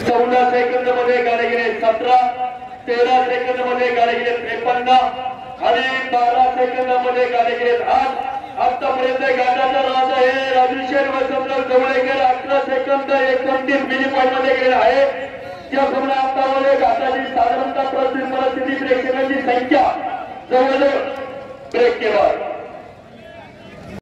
चौदा सेकंदमध्ये गाडी गेले सतरा तेरा सेकंदमध्ये गाडी गेले त्रेपन्न आणि बारा सेकंदमध्ये गाडी गेले आठ. आतापर्यंत गाठाचा राजा हे राजेश्वर वसंतराव जवळेकर अकरा सेकंद एकोणतीस मिली पॉईंटमध्ये गेले आहे. ज्याप्रमाणे आतामध्ये घाटाची साधारणतः परिस्थिती प्रेक्षकांची संख्या जवळजवळ ब्रेक केला